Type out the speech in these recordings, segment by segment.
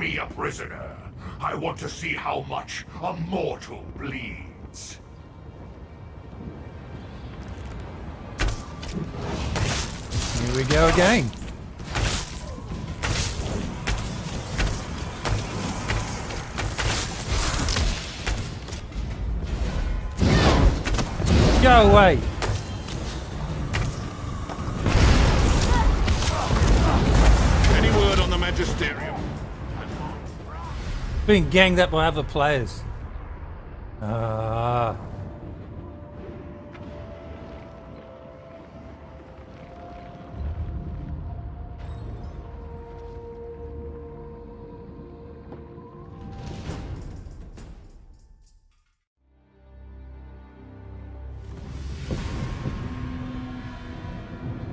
Me a prisoner. I want to see how much a mortal bleeds. Here we go again. Go away. Being ganged up by other players. Ah.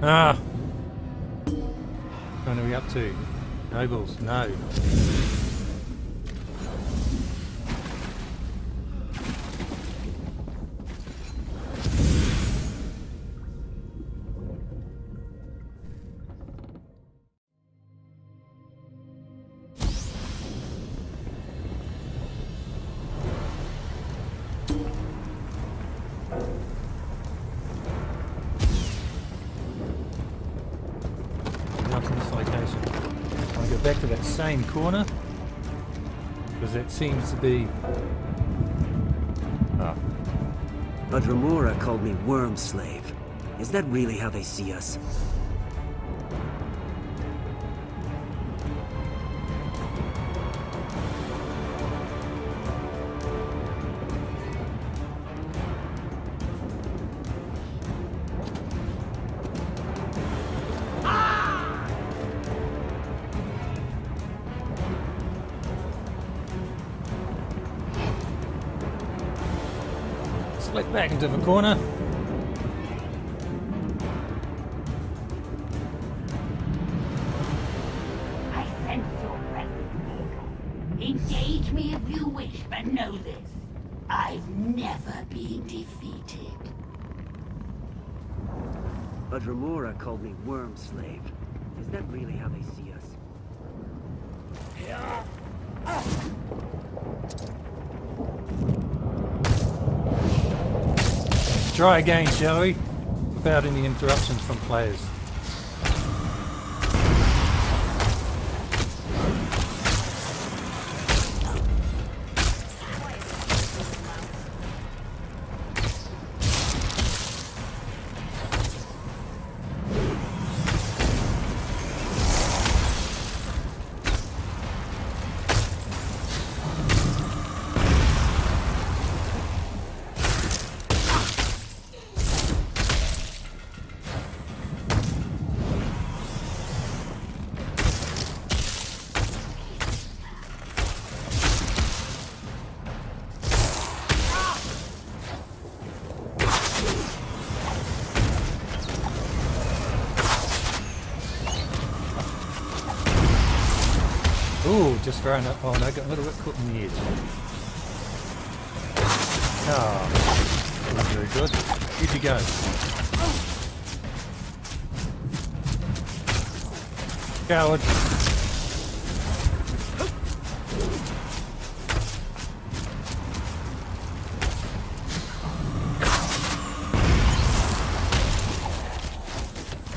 Ah. What are we up to? Nobles, no. Back to that same corner because it seems to be. Ah, But called me Worm Slave. Is that really how they see us? Split back into the corner. Try again, shall we? Without any interruptions from players. Just throwing it. Oh, no, I got a little bit caught in the edge. Oh, that was very good. Where'd you go? Coward.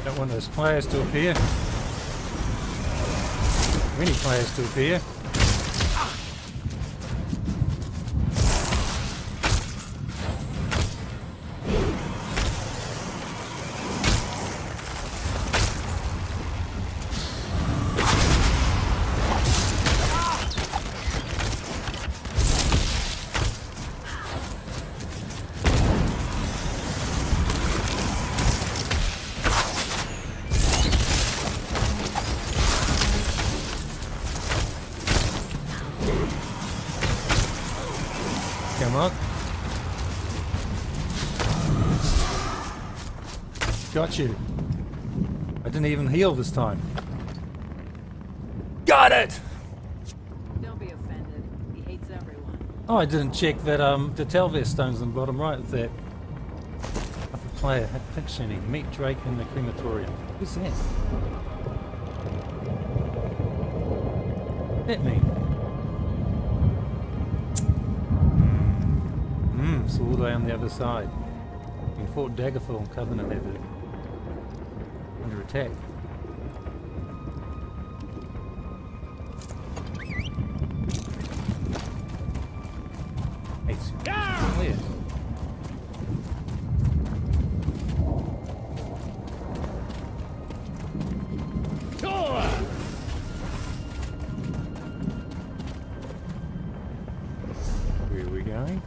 Don't want those players to appear. Many players to appear. Got you. I didn't even heal this time. Got it! Don't be offended. He hates everyone. Oh, I didn't check that um the Tel Var stones on the bottom right of that of the player had shiny. Meet Drake in the crematorium. Who's that? that mean? Hmm, it's all the way on the other side. In Fort Daggerfall and Covenant level. Under attack. Where are we going?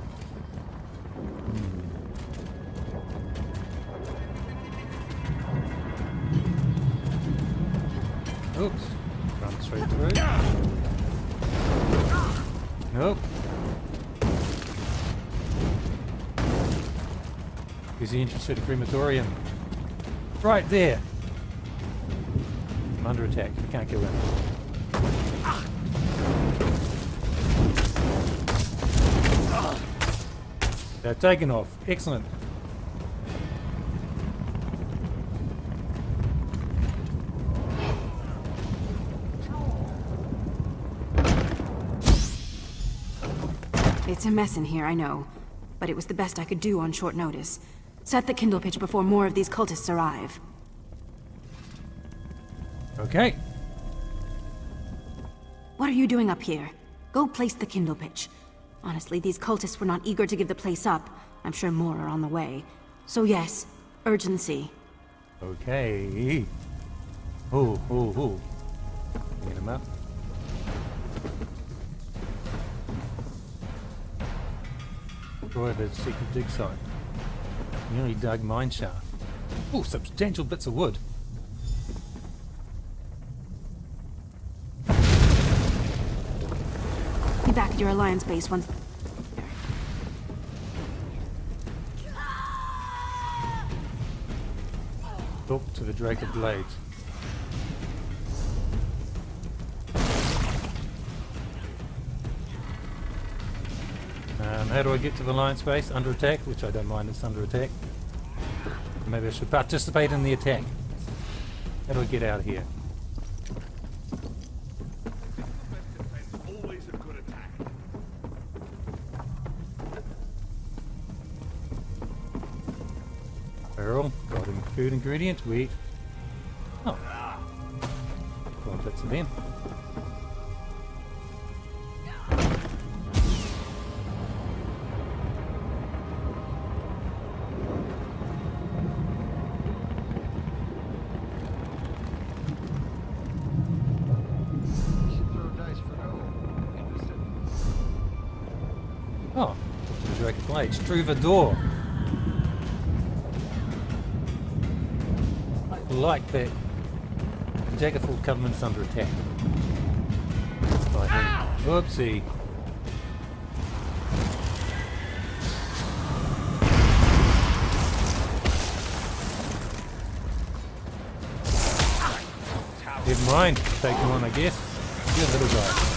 Oops. Run straight through. Nope. Is entrance to the crematorium? Right there. I'm under attack. We can't kill him. They're taken off. Excellent. It's a mess in here, I know. But it was the best I could do on short notice. Set the kindle pitch before more of these cultists arrive. Okay. What are you doing up here? Go place the kindle pitch. Honestly, these cultists were not eager to give the place up. I'm sure more are on the way. So yes, urgency. Okay. Oh, oh, oh. Get him up. Destroy the secret dig site. Nearly dug mine shaft. Oh, substantial bits of wood. Be back at your Alliance base once... Talk to the Drake of Blades. How do I get to the Alliance base? Under attack, which I don't mind, it's under attack. Maybe I should participate in the attack. How do I get out of here? Barrel, got food ingredients, wheat. Oh. Well, that's. Oh, the of Blades. Troubadour. I like that Daggerfall Covenant's under attack. Whoopsie. Never mind, take him on I guess. Good little guy.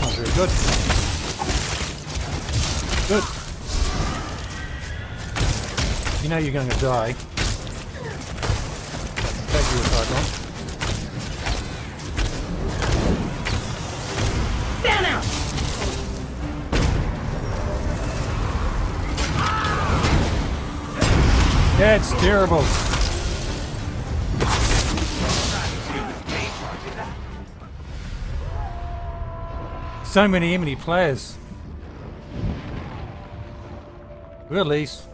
Not very good. Good. You know you're going to die. Take you cyclone. That's terrible. So many enemy players. Release.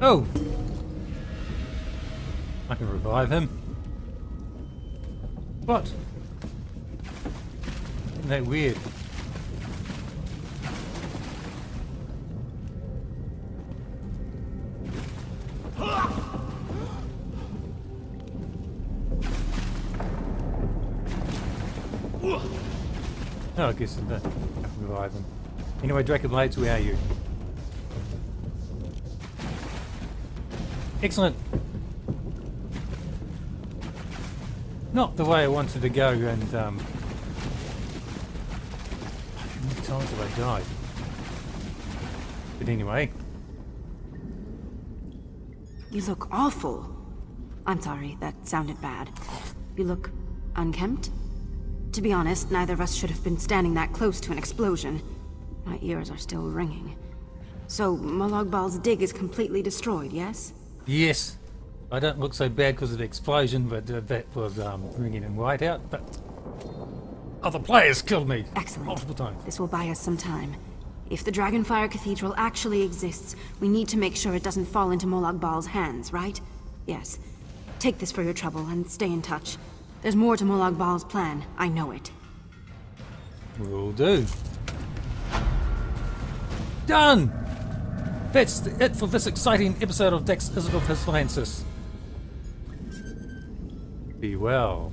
Oh! I can revive him. What? Isn't that weird? Oh, I guess that revive them. Anyway, Drake of Blades, where are you? Excellent. Not the way I wanted to go, and um, how many times have I died? But anyway, You look awful. I'm sorry, that sounded bad. You look unkempt? To be honest, neither of us should have been standing that close to an explosion. My ears are still ringing. So, Molag Bal's dig is completely destroyed, yes? yes, I don't look so bad because of the explosion, but uh, that was um, ringing in whiteout. But other players killed me Excellent. multiple times. This will buy us some time. If the Dragonfire Cathedral actually exists, we need to make sure it doesn't fall into Molag Bal's hands, right? Yes. Take this for your trouble and stay in touch. There's more to Molag Bal's plan. I know it. Will do. Done! That's it for this exciting episode of Dax Isidoreth Francis. Be well.